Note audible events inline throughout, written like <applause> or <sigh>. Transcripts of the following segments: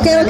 Okay, okay,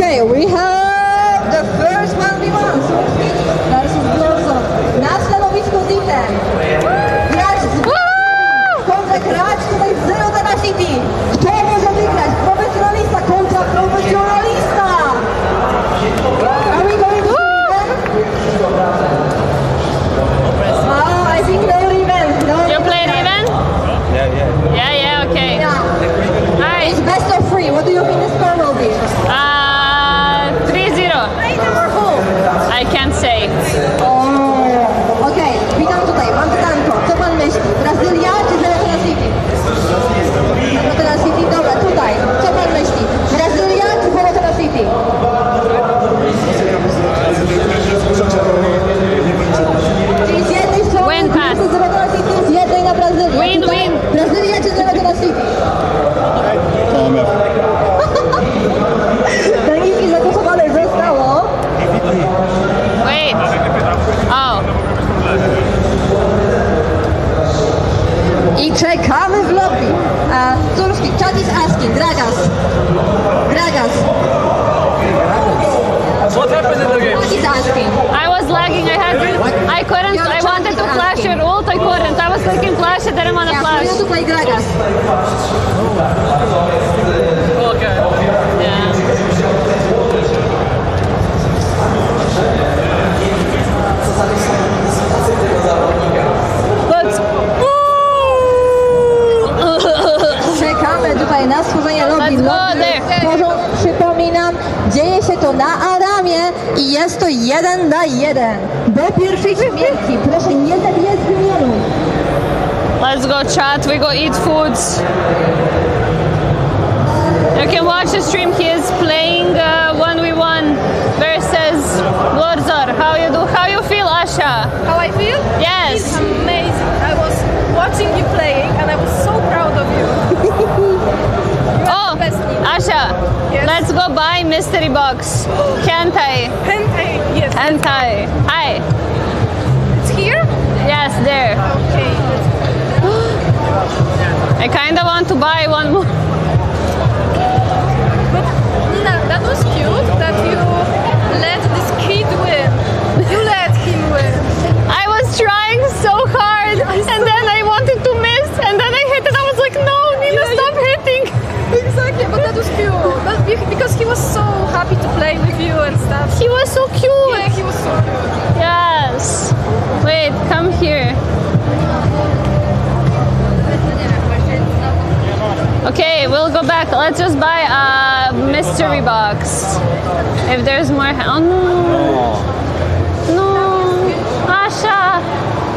want to play. Yeah. But. Czekamy tutaj na stworzenie lobby. Tworzą, przypominam, dzieje się to na Adamie i jest to jeden na jeden. Do pierwszej śmierci. Proszę nie zabijać wymiaru. Let's go chat. We go eat foods. You can watch the stream. He is playing uh, 1v1 versus Lorzor. How you do? How you feel, Asha? How I feel? Yes. It's amazing. I was watching you playing and I was so proud of you. <laughs> Oh, best leader. Asha, Yes. let's go buy mystery box. <gasps> Hentai. Hentai, yes. Hentai. Hi. It's here? Yes, there. Okay. I kind of want to buy one more. But Nina, that was cute that you Let's just buy a mystery box. If there's more. Oh no. No. Asha,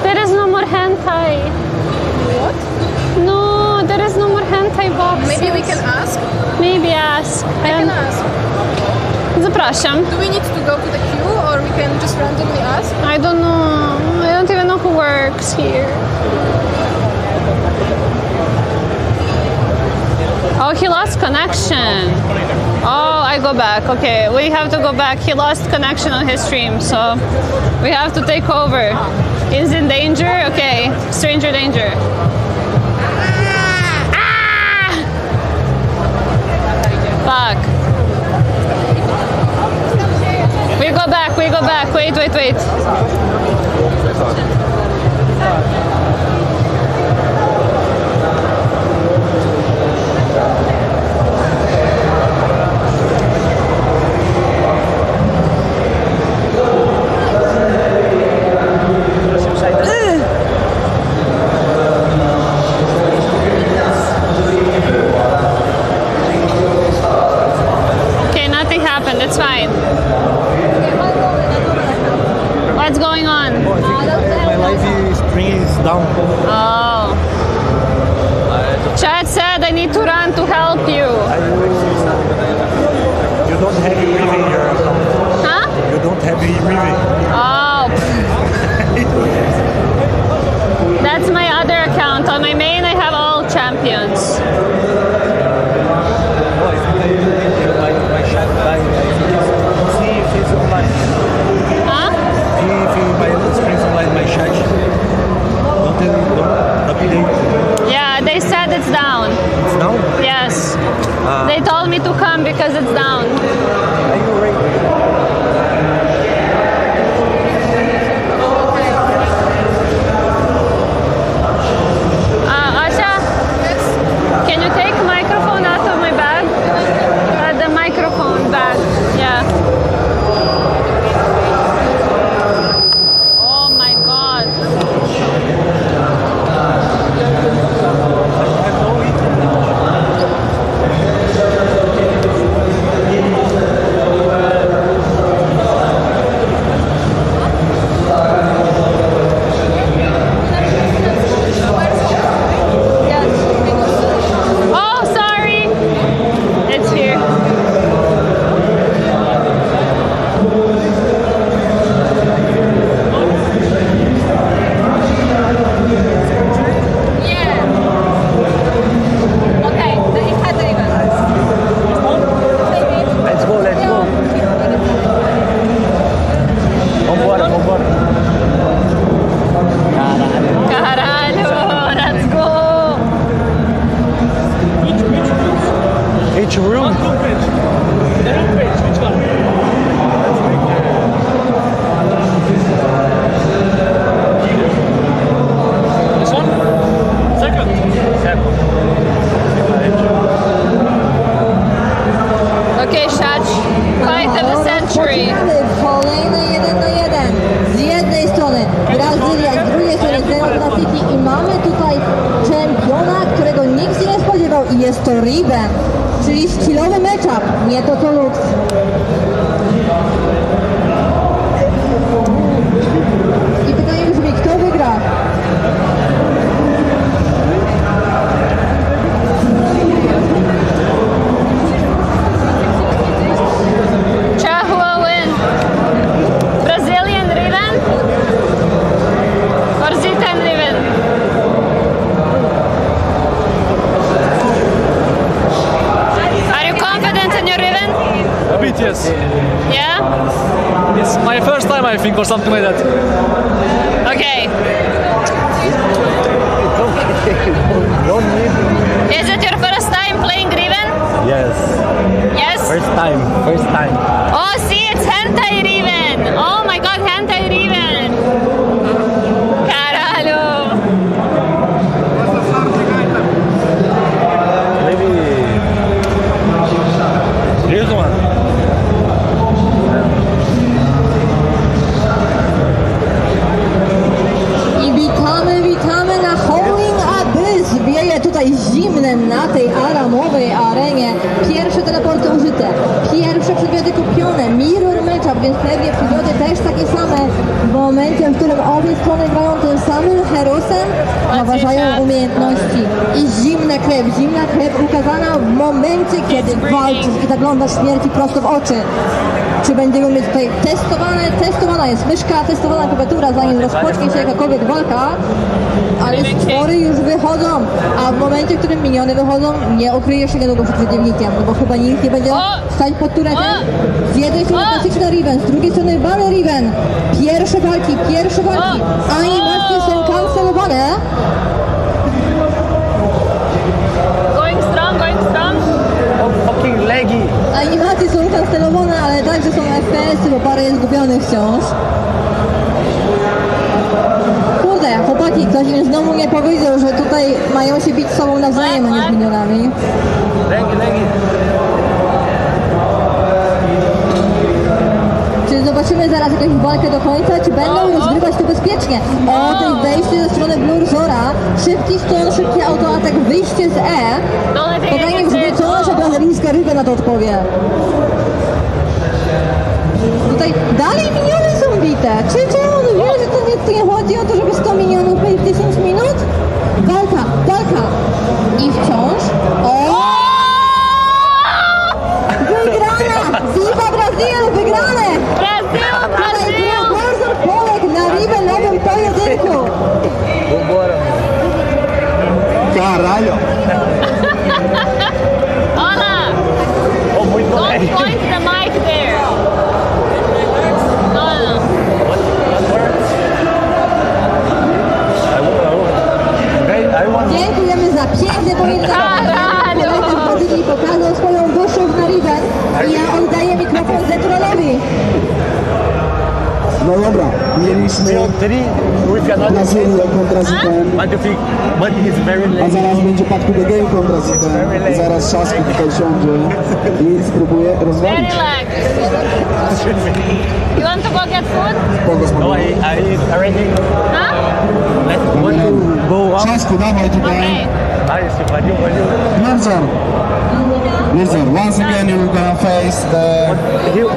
there is no more hentai. What? No, there is no more hentai box. Maybe we can ask. Maybe ask. I can ask. Zapraszam. Do we need to go to the queue or we can just randomly ask? I don't know. I don't even know who works here. Oh, he lost connection. Oh, I go back. Okay, we have to go back. He lost connection on his stream, so we have to take over. He's in danger. Okay, stranger danger. Ah! Fuck. We go back. We go back. Wait, wait, wait. Śmierci prosto w oczy. Czy będziemy mieć tutaj testowane, testowana jest myszka, testowana klawiatura, zanim rozpocznie się jakakolwiek walka, ale stwory już wychodzą, a w momencie, w którym miniony wychodzą, nie ukryjesz się niedługo przed przeciwnikiem, no bo chyba nikt nie będzie stać pod turetem. Z jednej strony klasyczna Riven, z drugiej strony Banner Riven. Pierwsze walki, pierwsze walki, animacje są kancelowane. Animacje są kancelowane, ale także są FPS-y, bo parę jest gubionych wciąż. Kurde, chłopaki, ktoś im znowu nie powiedział, że tutaj mają się bić z sobą nawzajem, a nie z minionami. Leggy, leggy. Czy zobaczymy zaraz jakąś walkę do końca, czy będą rozgrywać to bezpiecznie? O, to jest wejście ze strony Blur Zora, szybki stun, szybki autoatak, wyjście z E. Don't let Brazylijska ryba na to odpowie? Tutaj dalej miniony są bite. Czy, czy on wie, że to nie, to nie chodzi o to, żeby 100 minionów byli w 10 minut? Walka, walka. I wciąż... O! Wygrana! Viva Brazil, wygrane! Brazil, Tutaj Brazil. Profesor Polek na Ribę nowym pojedynku. Caralho. One's the mic there. Dziękujemy za piękne pojednanie. Polecam Pacyfiko Carlos Kolor Goszów na River. Ja oddaję mikrofon Zetrolowi krwi. No dobra, mieliśmy Zero three with another Brazylię kontra Zipen, What do you think? But it's very <laughs> a late. zaraz będzie Pack to the Game kontra Zipen. Zaraz Szasku tutaj siądzie i spróbuje Very rozwalić. relaxed. You want to go get food? Kogo No, spróbuje? I, I already Huh? let's want to go up. Szasku, dawaj tutaj. Okay. Nice, value, value. Mirzor. Mirzor, once again you're gonna face the You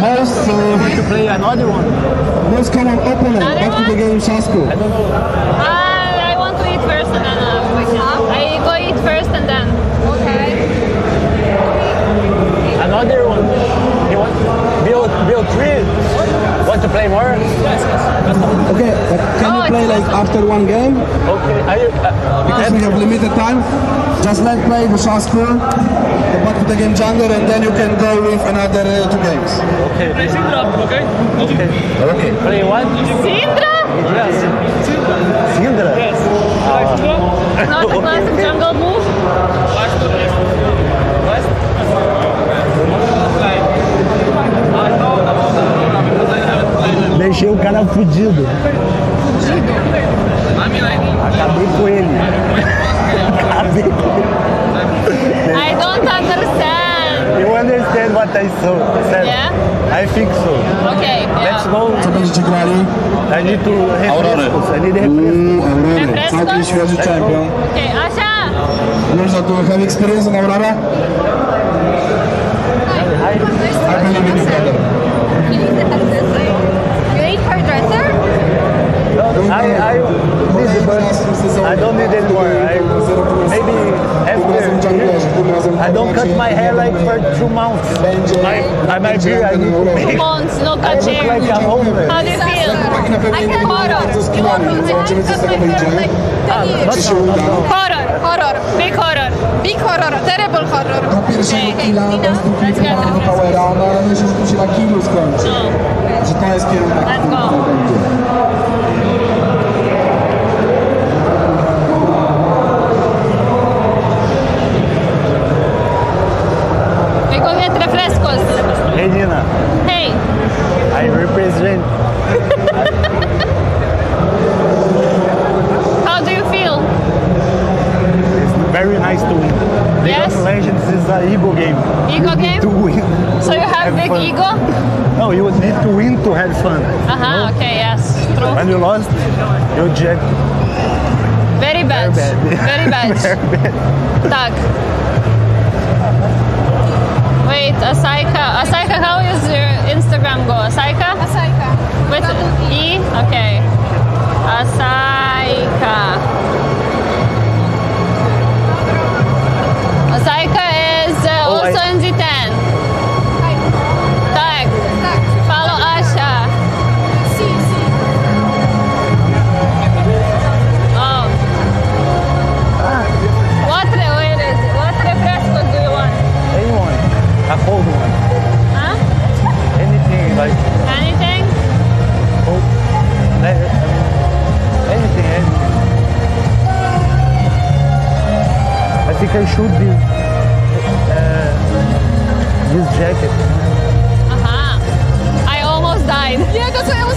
most, uh, to play another one. Most common opponent. Another Back to the one? game, Szasku. I don't know. Uh, I want to eat first and then uh, we can. I go eat first and then. Okay. Another one. You want build build three? Want to play more? Okay, but can Oh, you play like after one game? Okay. Are you, uh, Because we have limited time. Just let play the Shasku, the back to the game jungle, and then you can go with another uh, two games. okay. Play Syndra, okay? Okay. Okay. Play one. Syndra? Yes. Syndra. Yes. Play Syndra. Not a classic jungle move. Deixei o cara fudido. Acabei com ele. Acabei com ele. I don't understand. You understand what I saw? said? Yeah? I think so. Okay, Let's go. Co będziecie grali? I need to refrescos. I need refrescos. Mm, Aurory. Refrescos? Całkiem świeży champion. Okay, Asha. Mirza, do you have experience in Aurora? I believe in you, brother. I, I, this, but I don't need anymore. I, maybe after I don't cut my hair like for two months. I, I might be, I need to make, Months, no I look catching. like I'm over. How do you feel? Chłopaki na pewno I can będą horror. bardzo ah, You skinami, want więc to zobaczymy co z tego like 10 years. Czy się uda? Horror. Horror. Big horror. Big horror. Terrible horror. Do pierwszego Okej, killa, Nina, bez drugiego let's get planu it. Powera, no ale myślę, nice to win. League Yes? of Legends is an ego game. Ego game? To win. So you have big fun. ego? No, you need to win to have fun. Uh-huh, okay, yes. True. When you lost, you jack. Very bad. bad. Very bad. Very bad. <laughs> Tak. Wait, Asaika. Asaika, how is your Instagram go? Asaika? Asaika. With E? Okay. Asaika. Asaika A one. Huh? Anything like Anything? cold. like, Anything, anything. I think I should be uh, this jacket. Uh-huh. I almost died. Yeah, that's why I was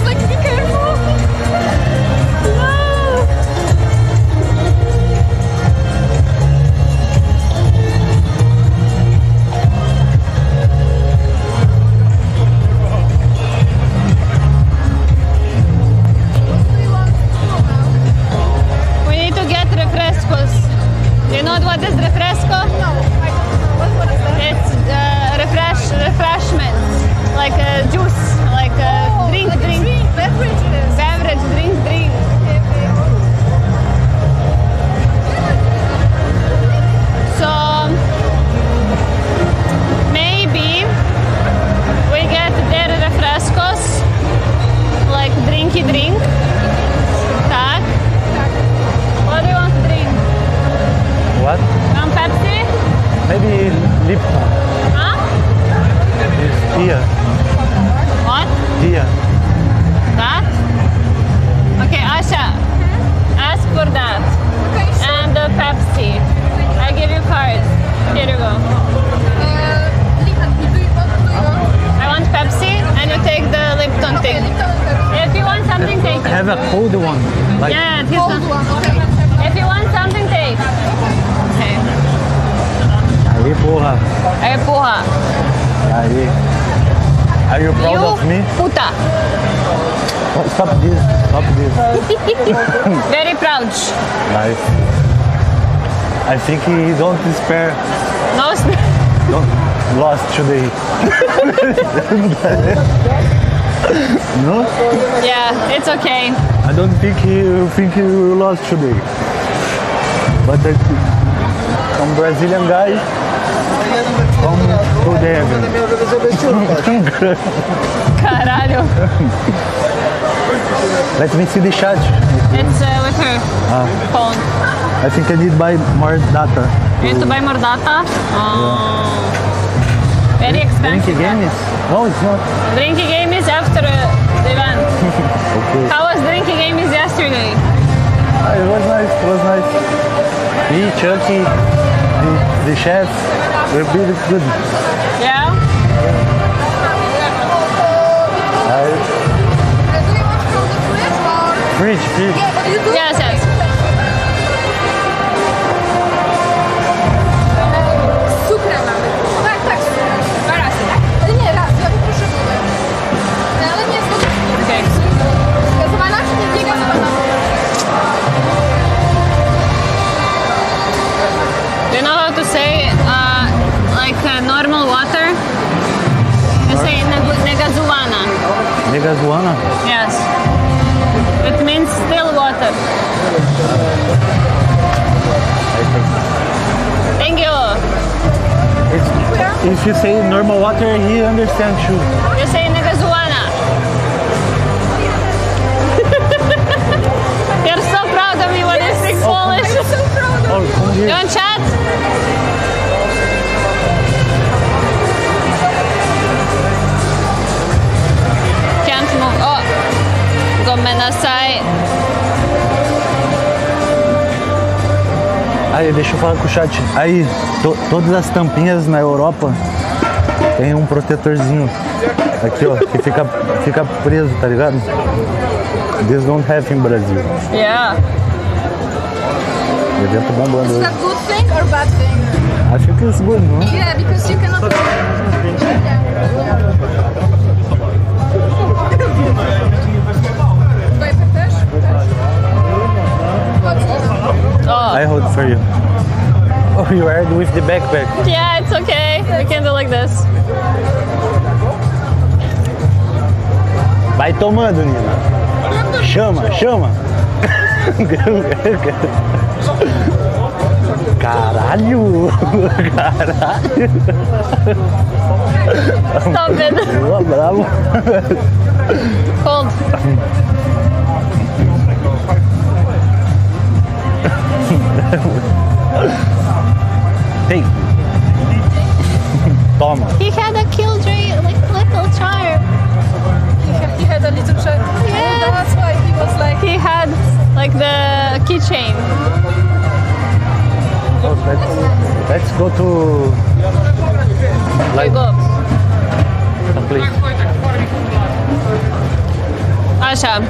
Aí, porra. Hey, porra. Aí. Are you proud you of me? puta. Oh, stop this. Stop this. <laughs> Very proud. Nice. I think he don't spare. No, Don't lost today. <laughs> no? yeah, it's okay. I don't think he think he lost today. But the, some Brazilian guy to the Caralho. Let me see the chat. It's uh, with her phone. I think I need buy more data. You need to buy more data? Oh. Very Drink expensive. game is no, it's not. Drinky game is after uh, the event. Okay. How was drinky game is yesterday? Ah, it was nice. It was nice. Me, Chucky, the, the chef, we're really good. Yeah? I, Do you want from the fridge fridge, fridge. Yeah, but you do Yes, yes. Understands you. You say negazuana. You're so proud of me when you speak Polish. I'm so proud of Oh, <laughs> You here. want chat? Can't move. Oh, gomenasai. Aí, deixa eu falar com o chat. Aí, to- todas as tampinhas na Europa tem um protetorzinho. Aqui, ó, que fica, fica preso, tá ligado? This don't have in Brasil. Yeah. Evento bombando Is that good thing or bad thing? Acho que it's good, não? Yeah, because you cannot. Oh. I hold for you. Oh, you are with the backpack. Yeah, it's okay. Tomando, Nina. Chama, chama. Caralho! Caralho! Stop it. Boa, bravo. Cold. Tem. Toma. He had a killjoy had, he had a little child. Yeah. Oh, that's why he was like. He had like the keychain. Oh, let's, let's go to. We Like, go. a place. Asha,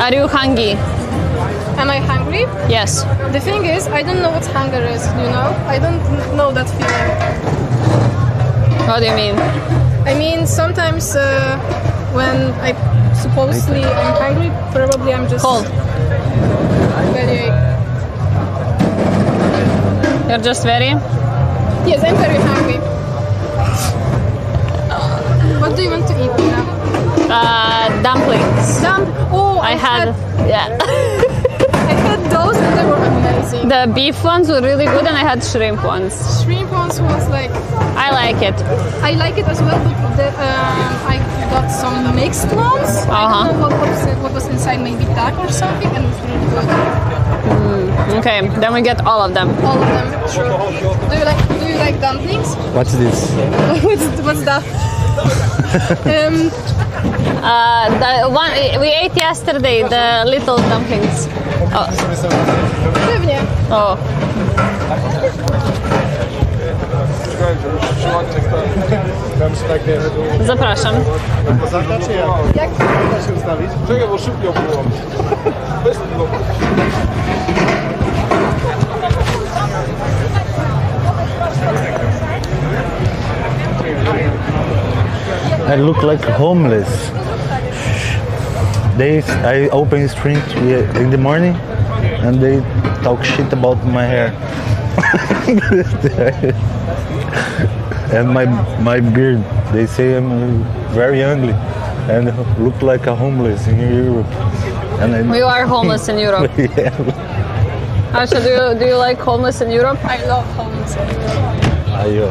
are you hungry? Am I hungry? Yes. The thing is, I don't know what hunger is. You know, I don't know that feeling. What do you mean? I mean, sometimes uh, when I supposedly I'm hungry, probably I'm just Cold. very. You're just very. Yes, I'm very hungry. What do you want to eat now? Uh, dumplings. Dump. Oh, I had, yeah. <laughs> I had those and they were amazing. the beef ones were really good, and I had shrimp ones. shrimp ones was like I like it. I like it as well, but the, um, I got some mixed ones. Uh-huh. don't know what was, what was inside, maybe duck or something, and it's really good. Okay, then we get all of them. All of them. Sure. Do you like Do you like dumplings? <laughs> What's this? what's, what's that? <laughs> um, Uh, the one we ate yesterday, the little dumplings. Oh, pewnie. oh. Tam się tak nie Zapraszam. Zaznacz jak? Jak da się ustawić? Czekaj, bo szybko było. Bez tego. I look like homeless. They, I open stream in the morning, and they talk shit about my hair. <laughs> <laughs> and my my beard. They say I'm uh, very ugly and look like a homeless in Europe. And I, You are homeless in Europe. <laughs> yeah. Asha, do you, do you like homeless in Europe? I love homes. Aí, ó.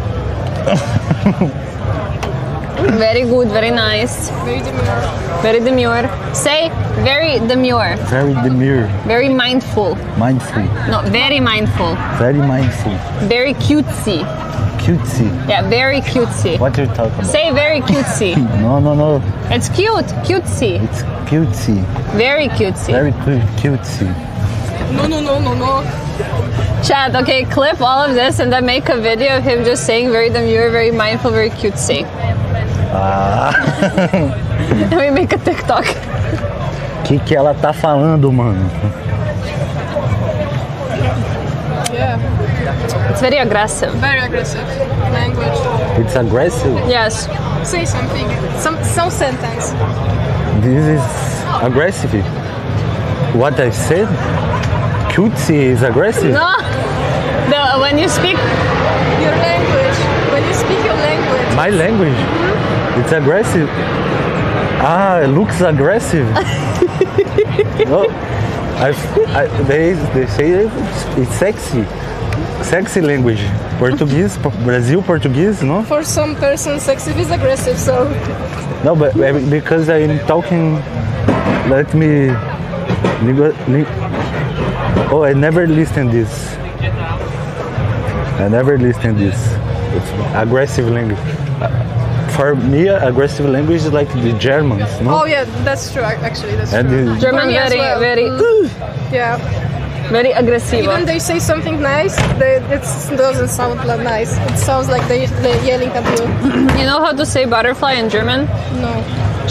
Very good, very nice. Very demure. Very demure. Say very demure. Very demure, Very mindful. mindful, No, very mindful. very mindful, Very cutesy. cutesy. Yeah, very cutesy. What are you talk about? Say very cutesy. <laughs> No, no, no. It's cute, cutesy. It's cutesy. Very cutesy. Very cu- cutesy. No, no, no, no, no. Chad, okay, clip all of this and then make a video of him just saying very demure, very mindful, very cutesy. Ah, <laughs> we make a TikTok. que que ela tá falando, mano? Yeah. It's very aggressive. Very aggressive language. It's aggressive. Yes. Say something. Some some sentence. This is aggressive. What I said? Cutesy is aggressive. No. The, when you speak, Your language. When you speak your language. My language. It's aggressive. Ah, it looks aggressive. <laughs> no, I, I, they, they say it's, it's sexy. Sexy language. Portuguese, Brazil Portuguese, no? For some person, sexy is aggressive. So No, but uh, because I'm talking, let me. Oh, I never listened this. I never listened this. It's aggressive language. For me, aggressive language is like the Germans, no? Oh yeah, that's true. Actually, that's And true. the- German as very, well. very, mm. Yeah. very aggressive. Even they say something nice, they, it doesn't sound like nice. It sounds like they they're yelling at you. <clears throat> You know how to say butterfly in German? No.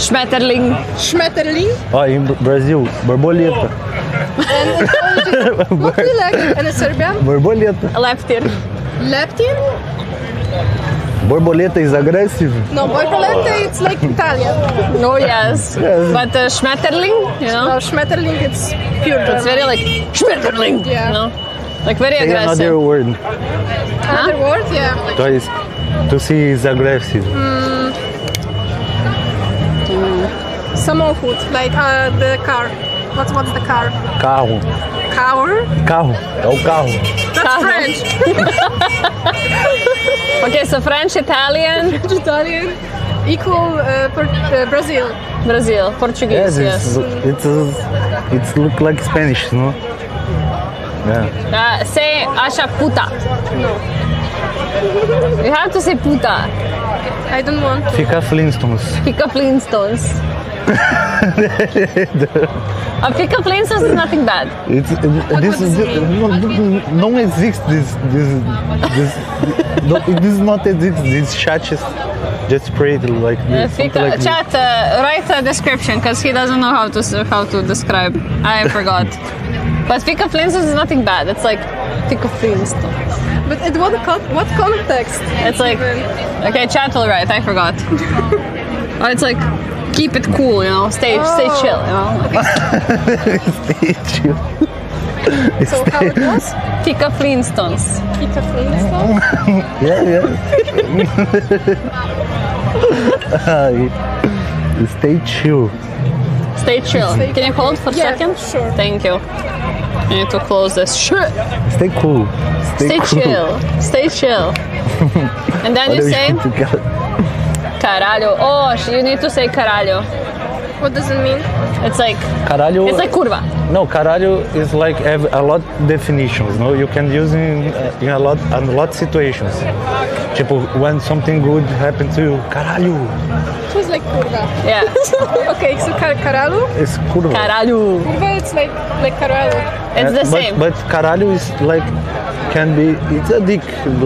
Schmetterling. Schmetterling. Oh, in Brazil, borboleta. Oh. <laughs> What do you like? And in Serbian? Borboleta. Leptir. Leptin? Borboleta is aggressive. No, borboleta. It's like Italian. Oh yes. Yes. But uh, Schmetterling, you know? No, Schmetterling. It's pure. It's very like Schmetterling. Yeah. You know? Like very Say aggressive. another word. Another word. Yeah. To, is, to see is aggressive. Someone food, like uh, the car. What's what's the car? Carro. Car. Carro. É o carro. That's. French. <laughs> Okay, so French, Italian, Italian. Equal uh, for uh, Brazil. Brazil, Portuguese, Yes, yes. it's, it's, it's look like Spanish, no? Yeah. Uh, say Asha puta. No, You have to say puta. I don't want to. Fica Flintstones. Up Flintstones. <laughs> A pick up is nothing bad. It's, it, this, does this, it mean? no, não existe this this this no, it does not exist this chat is just created like Uh, this, pick something up, like this. chat, uh, write a description because he doesn't know how to how to describe. I <laughs> forgot. but pick up is nothing bad. It's like pick up But in what con- what context? It's like okay, chat will write. I forgot. <laughs> oh, it's like keep it cool, you know. Stay stay Oh. chill, you know. <laughs> It's you. So how it was? Pick up Flintstones. Pick a Flintstone. <laughs> Yeah, yeah. <laughs> Stay chill. Stay chill. Stay- Can you hold for a Yeah, second? sure. Thank you. I need to close this. Shit. Stay cool. Stay cool. chill. Stay chill. and then you Olha say o jeito caralho. Oh, you need to say caralho. What does it mean? It's like Caralho. it's like curva. No, caralho is like have a lot definitions. No, you can use in, uh, in a lot a lot situations. Tipo, when something good happened to you, caralho, It was like curva. Yeah. <laughs> okay, so car- caralho. it's curva. Caralho. Curva, it's like like caralho. It's the Uh, but, same. But caralho is like can be it's a dick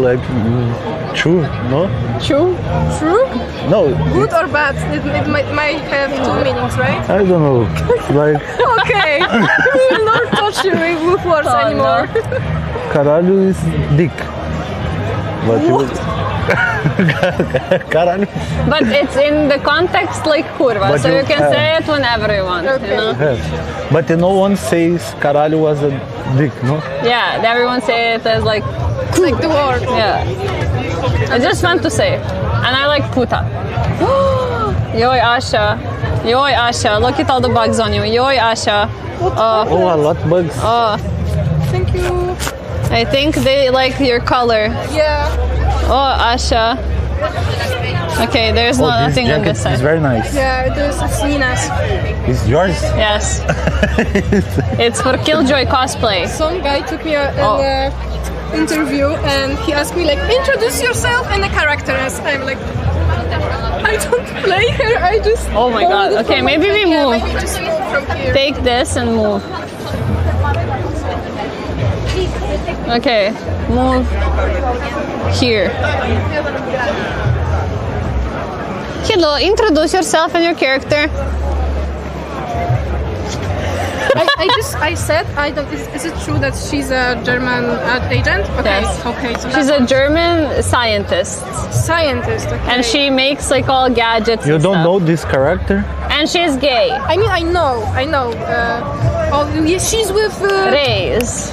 like mm, true no True. True? no Good or bad? It, it might, might have two meanings, right? I don't know <laughs> like Okay. we will not touch you with words Oh, anymore. caralho is dick. But you, caralho. But it's in the context like curva, But so you- you can uh, say it whenever you want. Okay. You know? Yes. But no one says caralho was a dick, no? Yeah, everyone says it as like It's like the word. yeah. I just want to say, and I like puta. <gasps> Yoi Asha, Yoi Asha, look at all the bugs on you. Yoi Asha. Oh, Oh, a lot bugs. oh, Thank you. I think they like your color. Yeah. Oh, Asha. Okay, there's Oh, no, this nothing on jacket this side. It's very nice. Yeah, it is. It's Nina's. It's yours? Yes. <laughs> it's for Killjoy cosplay. Some guy took me a, an Oh. uh, interview and he asked me like, introduce yourself and the characters. I'm like, I don't play her. I just. Oh my God. Okay, maybe my- we yeah, move. Maybe just move from here. Take this and move. Okay, move here. Hello, introduce yourself and your character. I, I just I said I don't. Is, is it true that she's a German uh, agent? Okay. Yes. Okay. So She's that's a German scientist scientist. Okay. and she makes like all gadgets. You and don't stuff. know this character? And she's gay. I mean, I know. I know. Uh, oh, yeah, she's with uh, Raze.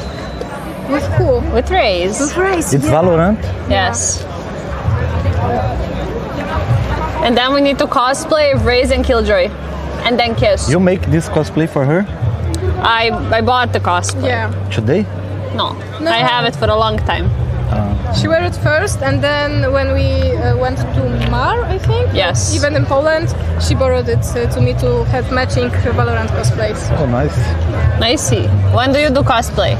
With who? With Raze. With Raze. It's Valorant? Yes. And then we need to cosplay Raze and Killjoy. And then kiss. You make this cosplay for her I I bought the cosplay. Yeah. today? No, No. I have it for a long time. She wore it first, and then when we uh, went to Mar, I think. Yes. Even in Poland, she borrowed it uh, to me to have matching Valorant cosplays. Oh, nice. I see. When do you do cosplay?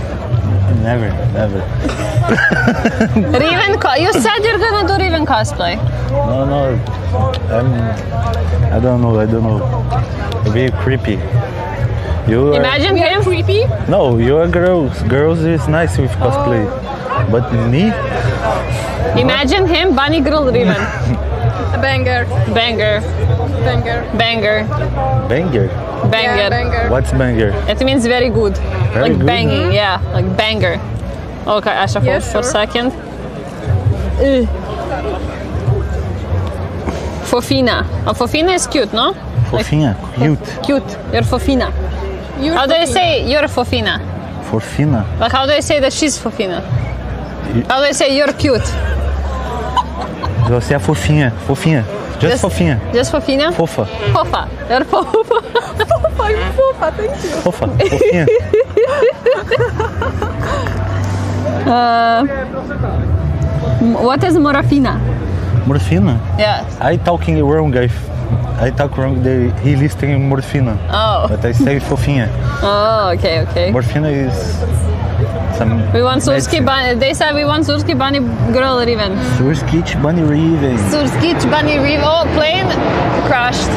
Never, never. <laughs> Riven, co- you said you're gonna do Riven cosplay. No, no. I'm. I don't know. I don't know. It'd be creepy. You are, Imagine We are him. creepy. No, you are girls. Girls is nice with cosplay. Oh. But me? Imagine him, Bunny Girl Riven. <laughs> A banger. Banger, Banger. banger, Banger. Banger. Yeah, banger. What's banger? It means very good. Very like good? banging, yeah, like banger. Okay, Asha, hold Yeah, for a sure. second. Ugh. Fofina. Oh, Fofina is cute, no? Fofinha. Cute. Cute. You're Fofina. You're How do you creepy. say you're Fofina? Fofina. Like how do I say that she's Fofina? You- How do I say you're cute? Você é fofinha. Fofinha. Just, fofinha. Just Fofina? Fofa. Fofa. You're fofa. I'm fofa, thank you. Fofa. Fofinha. Uh, <laughs> what is Morafina? Morfina. Yes. I talking wrong. I, I talk wrong. They, he listing morfina. Oh. But I say fofinha. Oh, okay, okay. Morfina is some. We want Surski medicine. Bunny. They said we want Surski Bunny Girl Riven. Surskich Bunny Raven. Surski Bunny Riven. Oh, plane crashed.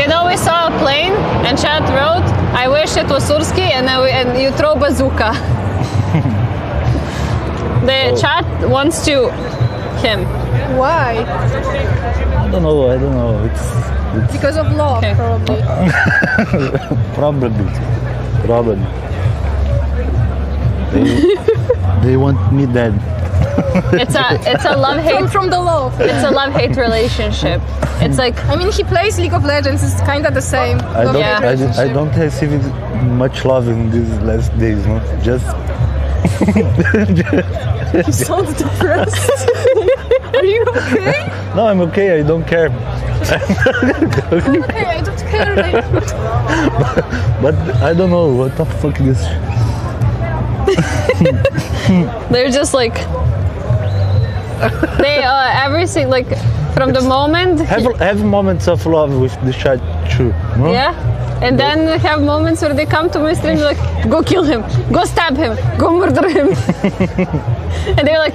You know, we saw a plane and chat wrote, I wish it was Surski and, then we, and you throw bazooka. <laughs> the Oh. chat wants to him. Why? I don't know. I don't know. It's, it's Because of love, Okay. probably. <laughs> probably. Probably. They, <laughs> they want me dead. It's a it's a love hate from the love. it's a love hate relationship. It's like I mean, he plays League of Legends. It's kind of the same. I don't. Yeah. I, don't- I don't receive much love in these last days. No, just <laughs> You sound depressed. <laughs> Are you okay? no. I'm okay. I don't care. Okay, I don't care. Like, But I don't know what the fuck this. <laughs> they're just like they are everything like from the moment Have have moments of love with the chat too. No? yeah and then have moments where they come to my stream like go kill him go stab him go murder him <laughs> and they're like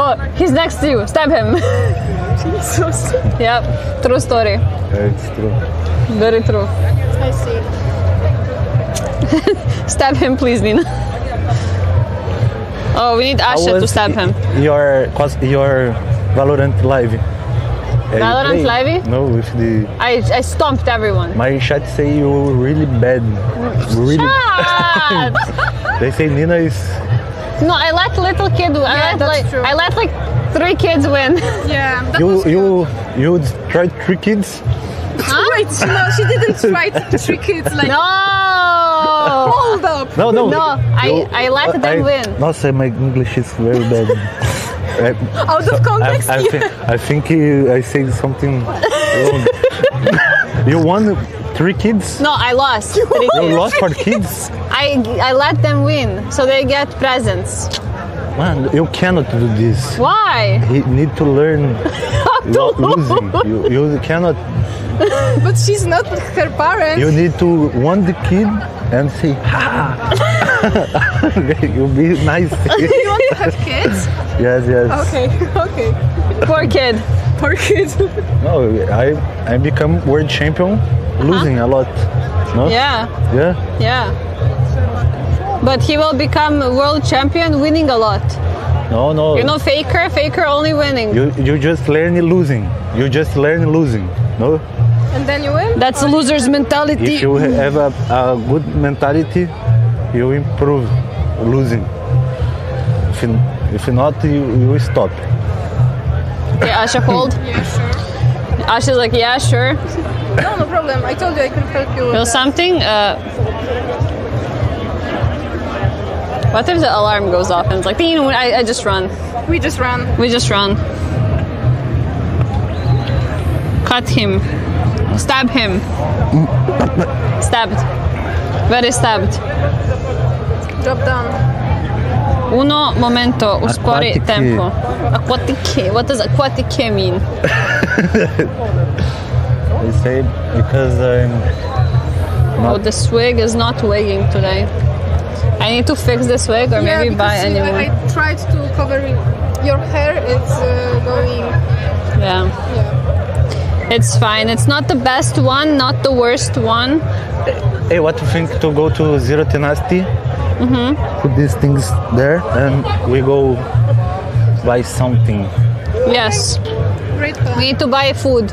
oh he's next to you stab him <laughs> Jesus. yep true story Yeah, It's true. very true I see. stab him please nina Oh, we need How Asha to was stab him. Your cos- your Valorant live. Valorant play? live? No, with the I, I stomped everyone. my chat say you really bad. Really. Shut! <laughs> They say Nina is. no, I let little kid. I let that's like true. I let like three kids win. <laughs> Yeah. That You was you you tried three kids. Wait, no, she didn't try three kids like No. Hold up. No, no. No, I- You- I let them I- win. No, say my English is very bad. I- <laughs> uh, Out of context. I, I, yeah. think, I think you, I said something wrong. <laughs> you won three kids? No, I lost. You kids. lost for kids? <laughs> I I let them win, so they get presents. Man, you cannot do this. Why? You need to learn lo- losing. You, you cannot. <laughs> But she's not her parent. You need to want the kid and say, ha! <laughs> you be nice. <laughs> You want to have kids? yes, yes. Okay, okay. Poor kid. Poor kid. No, I, I become world champion losing a lot. No? Yeah, Yeah? yeah. But he will become world champion winning a lot. No, no. You're know Faker? Faker only winning. You, you just learn losing. You just learn losing. No? And then you win? That's a loser's mentality. If you have a, a good mentality, you improve losing. If, you- if not, you, you stop. Okay, Asha cold. <laughs> Yeah, sure. Asha's like, yeah, sure. No, no problem. I told you I could help you with Feel something? Uh, what if the alarm goes off and it's like, "Ding," I, I just run. We just ran. We just run. Cut him. Stab him. Stabbed. Very stabbed. Drop down. Uno momento, uspori Aquatic. tempo. Aquatic. What does aquatic mean? <laughs> They say because I'm Oh, the swig is not wigging today. I need to fix this wig or yeah, maybe buy a because new one. I, I tried to cover your hair. It's uh, going. Yeah. Yeah. It's fine. It's not the best one, not the worst one. Hey, what do you think to go to Zero Tenacity? Mm-hmm. Put these things there and we go buy something. Yes. Great. We need to buy food.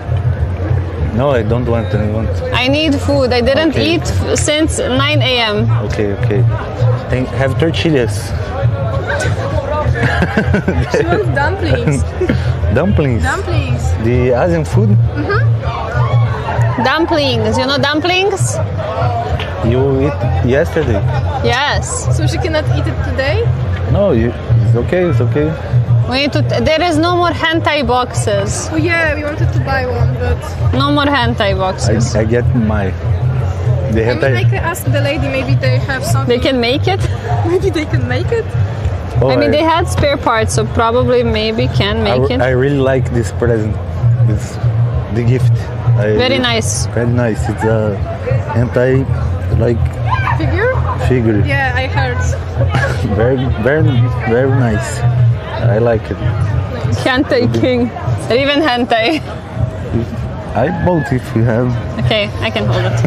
No, I don't want. I want. I need food. I didn't Okay. eat f- since 9 a.m. Okay, okay. Think, have tortillas, She wants dumplings. <laughs> dumplings. dumplings. The Asian food. Mm-hmm. Dumplings. You know dumplings? You eat yesterday. Yes. So she cannot eat it today? No, you, it's okay. It's okay. We need to. there is no more hentai boxes. Oh yeah, we wanted to buy one, but No more hentai I, boxes. I get my. The I mean, I can ask the lady. Maybe they have something. They can make it. Maybe they can make it. Oh, I mean, they had spare parts, so probably maybe can I, make it. I really like this present. This the gift. I, Very nice. Very nice. It's a hentai like Figure? figure. Yeah, I heard. <laughs> Very very very nice. I like it. Hentai king. Even hentai. I bought if you have. Okay, I can hold it.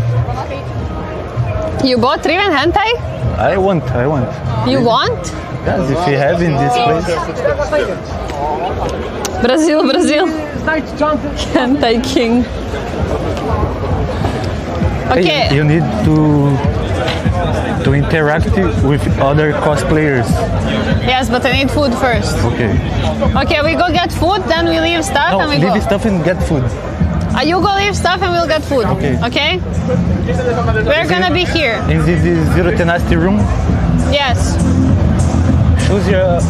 You bought Riven hentai? I want. I want. You want? Yes, if you have in this place. Brazil, Brazil. Hentai king. Hey, Okay. You need to to interact with other cosplayers. Yes, but I need food first. Okay. Okay, we go get food, then we leave stuff No, and we leave go. stuff and get food. Uh, you go leave stuff and we'll get food. Okay. Okay? We're gonna be here. In this is zero tenacity room. Yes. Choose your.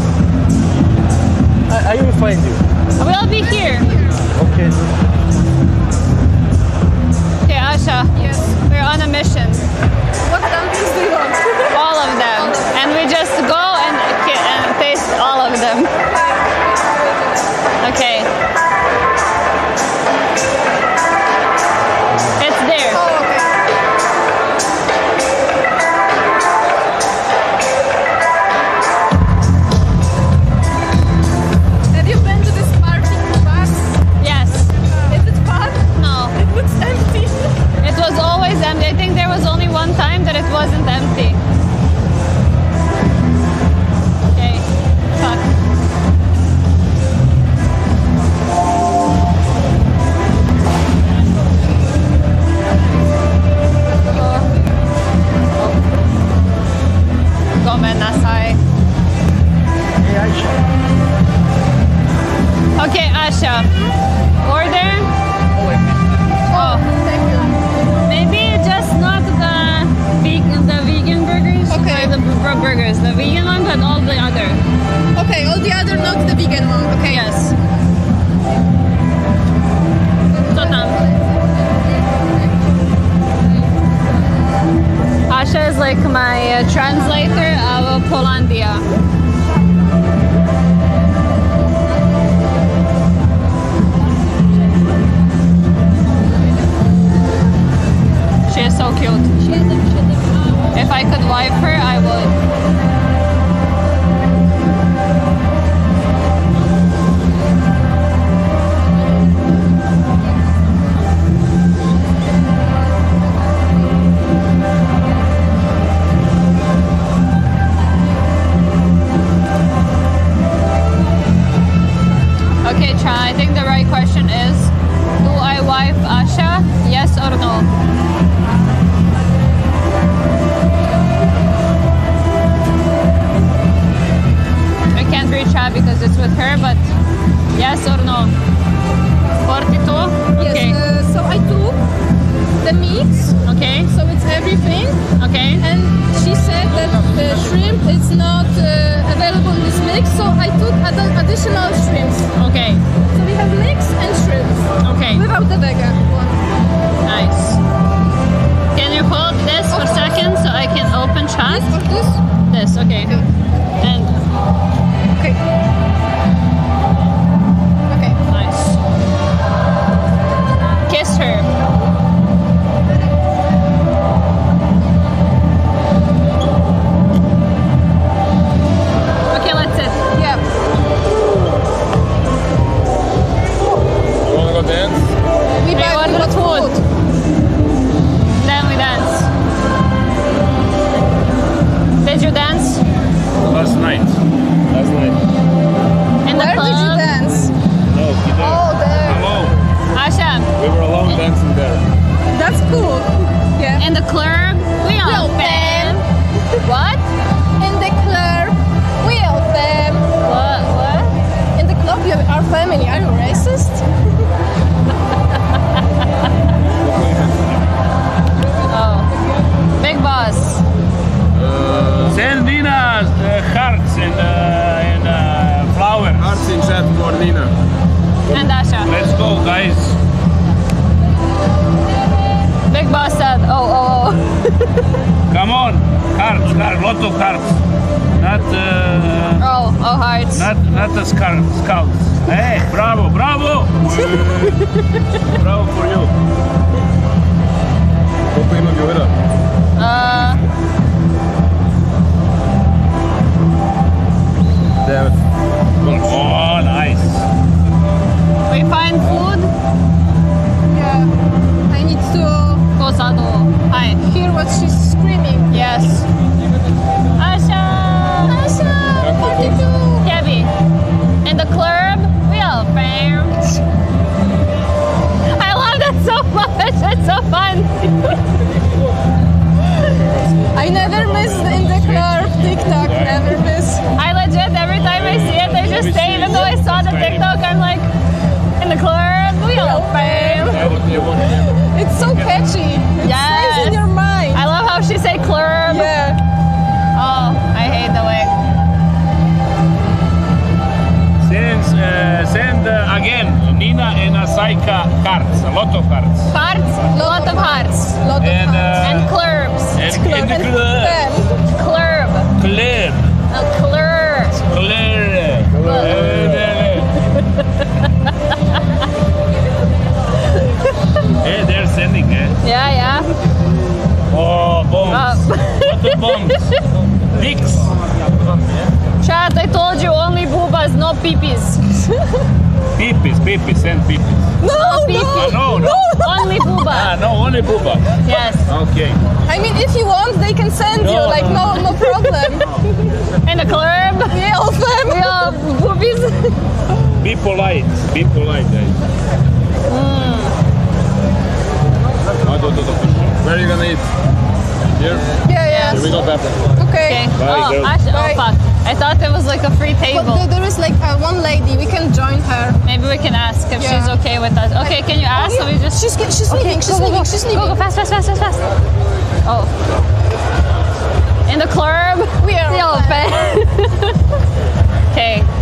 I, I will find you. We'll be here. Okay. Okay, Asha. Yes. We're on a mission. What dumplings do you want? <laughs> All of them. And we just go and, and taste all of them. Okay. Sasha. Order? Oh. Maybe just not the, vegan, the vegan burgers. Okay. The burgers. The vegan one, but all the other. Okay, all the other, not the vegan one. Okay. Yes. Asha is like my uh, translator of Polandia. Cute. If I could wipe her, I would. I think the right question is Do I wife Asha? Yes or no? Can't read chat because it's with her, but yes or no? 42? Okay. Yes. Uh, so I took the meat, Okay. so it's everything, Okay. and she said that the shrimp is not uh, available in this mix, so I took ad- additional shrimps. Okay. So we have mix and shrimps Hearts, hearts, lot of hearts. Not, uh, Oh, oh, hearts. not, not the scar- scouts. Hey, bravo, bravo. bravo for you. Koliko ima viewera? Uh, Devet. Oh, nice. we find food. Yeah. I need to Kozado. Hi. hear what she's. Yes. Asha. Asha, 42. Gabby. In the club, we all fam. I love that so much. It's so fun. <laughs> I never miss in the club TikTok. Never miss. I legit every time I see it, I just say, even though I saw the TikTok, I'm like, in the club, we all fam. It's so catchy. It Yes. stays in your mind. I love how she say club. Uh, send uh, again Nina and Asaika hearts, a lot of hearts. Hearts, lot of hearts. Lot of And, hearts. uh, And clubs. And in the club. Club. Club. A club. Club. hey, <laughs> they're sending, eh? Yeah, yeah. Oh, bombs. Uh, What bombs? <laughs> Dicks. chat, I told you only boobas, no peepees. Peepees, peepees, send peepees. no, Ah, no. no, no. Only booba. Ah, no, only booba. Yes. Okay. I mean, if you want, they can send you. Like, no, no problem. <laughs> In the club. we all fam. We all boobies. Be polite. Be polite, guys. Do, do, do. Where are you gonna eat? Here? Yeah, yeah. Here we go, Pepper. Okay. Okay. Bye, oh, girl. Ash- oh, fuck. I thought it was like a free But table. there, there is like uh, one lady. We can join her. Maybe we can ask if Yeah. she's okay with us. Okay, can you ask? So we just. She's she's leaving. She's go, go, leaving. go. She's Go, leaving. go, fast, fast, fast, fast, fast. Oh. In the club. We are all all fam. <laughs>